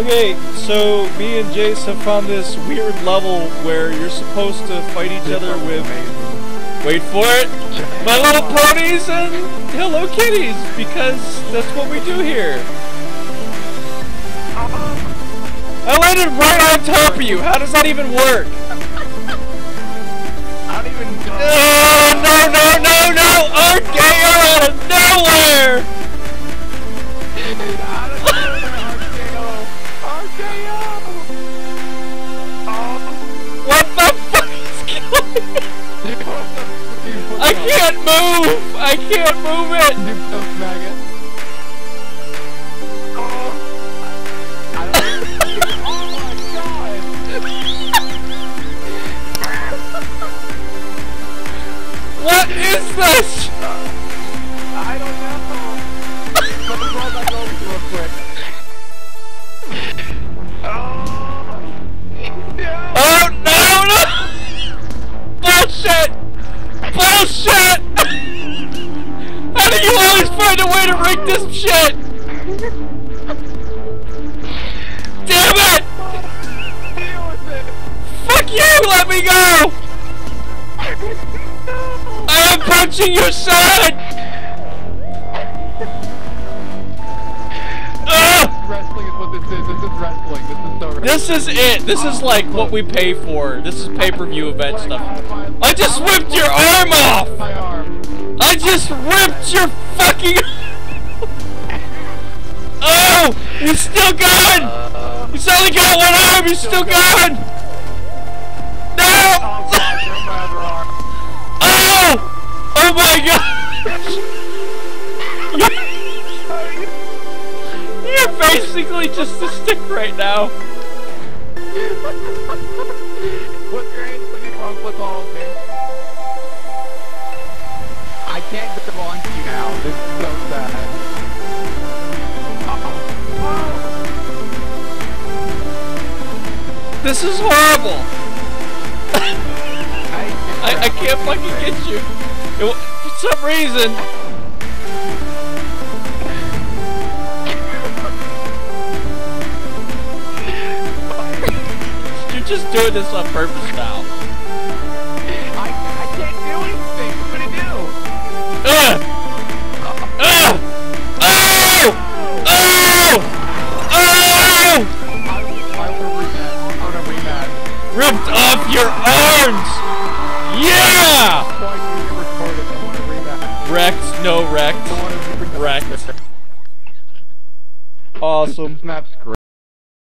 Okay, so me and Jace have found this weird level where you're supposed to fight each other with. Wait for it! My Little Ponies and Hello Kitties, because that's what we do here. I landed right on top of you. How does that even work? I don't even know. No, no, no, no! RKO out of nowhere! I can't move! I can't move it! You post maggot. I don't my god. What is this? I don't know. Let me roll back over real quick. Oh. No. Oh no no! Bullshit! Bullshit! How do you always find a way to rig this shit? Damn it! Fuck you! Let me go! I am punching your! Ugh! Wrestling is what this is. This is wrestling. This is it. This is like what we pay for. This is pay-per-view event stuff. I just ripped your arm off! I just ripped your fucking. oh! He's still gone! He's only got one arm! He's still gone! No! Oh! Oh my god! You're basically just a stick right now. Put your hands on your phone, flip all of. I can't get on to you now. This is so sad. This is horrible. I, I, I can't fucking get you. It for some reason. Just doing this on purpose now. I, I can't do anything. What am I gonna do? Ugh! Uh, Ugh! Oh! Uh, oh! Uh, oh! I want to rematch. I want to rematch. Ripped off your arms! Yeah! Twice we recorded. I want to rematch. Wrecked, no wrecked. want to rematch. Wrecked. Awesome. Snap screen.